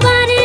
बार